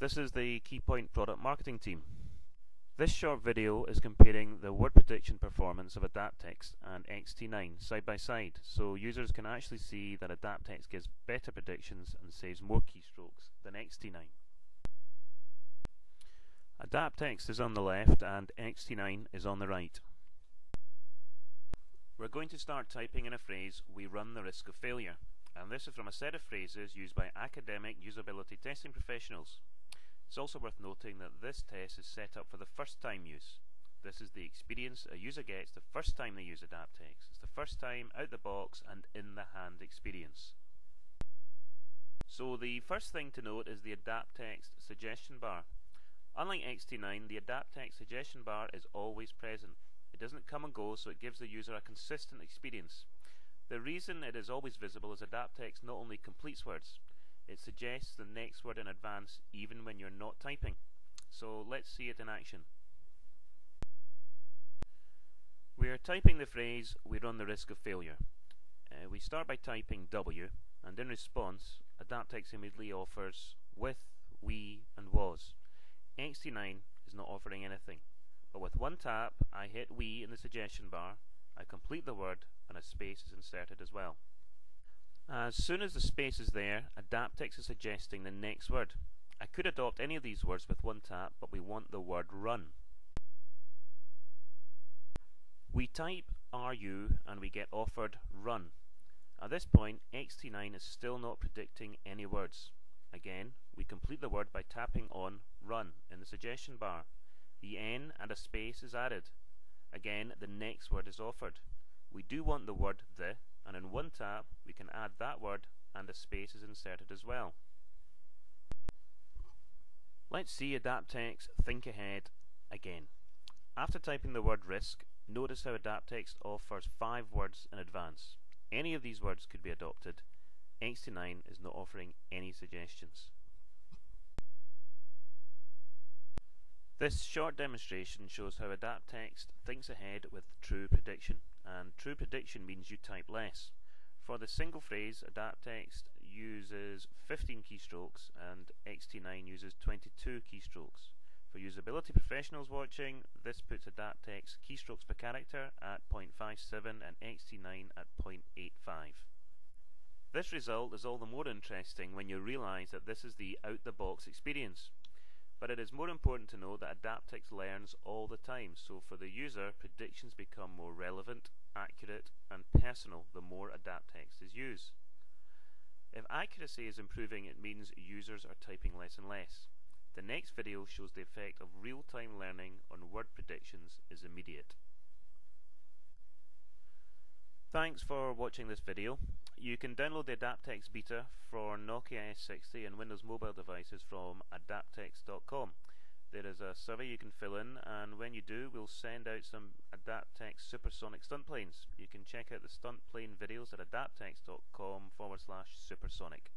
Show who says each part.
Speaker 1: This is the Keypoint product marketing team. This short video is comparing the word prediction performance of Adaptxt and XT9 side by side so users can actually see that Adaptxt gives better predictions and saves more keystrokes than XT9. Adaptxt is on the left and XT9 is on the right. We're going to start typing in a phrase, we run the risk of failure and this is from a set of phrases used by academic usability testing professionals. It's also worth noting that this test is set up for the first time use. This is the experience a user gets the first time they use Adaptxt. It's the first time out the box and in the hand experience. So the first thing to note is the Adaptxt suggestion bar. Unlike XT9, the Adaptxt suggestion bar is always present. It doesn't come and go, so it gives the user a consistent experience. The reason it is always visible is Adaptxt not only completes words, it suggests the next word in advance even when you're not typing. So let's see it in action. We are typing the phrase, we run the risk of failure. Uh, we start by typing W, and in response, Adaptxt immediately offers with, we, and was. XT9 is not offering anything, but with one tap, I hit we in the suggestion bar, I complete the word, and a space is inserted as well. As soon as the space is there, Adaptxt is suggesting the next word. I could adopt any of these words with one tap, but we want the word run. We type RU and we get offered run. At this point, XT9 is still not predicting any words. Again, we complete the word by tapping on run in the suggestion bar. The N and a space is added. Again, the next word is offered. We do want the word the, and in one tap we can add that word and a space is inserted as well. Let's see Adaptxt think ahead again. After typing the word risk, notice how Adaptxt offers five words in advance. Any of these words could be adopted. XT9 is not offering any suggestions. This short demonstration shows how Adaptxt thinks ahead with true prediction and true prediction means you type less. For the single phrase, Adaptxt uses 15 keystrokes and XT9 uses 22 keystrokes. For usability professionals watching, this puts Adaptxt keystrokes per character at 0.57 and XT9 at 0.85. This result is all the more interesting when you realise that this is the out-the-box experience. But it is more important to know that Adaptxt learns all the time, so for the user, predictions become more relevant, accurate, and personal the more Adaptxt is used. If accuracy is improving, it means users are typing less and less. The next video shows the effect of real-time learning on word predictions is immediate. Thanks for watching this video. You can download the Adaptxt beta for Nokia S60 and Windows mobile devices from adaptxt.com. There is a survey you can fill in and when you do we'll send out some Adaptxt supersonic stunt planes. You can check out the stunt plane videos at adaptxt.com forward slash supersonic.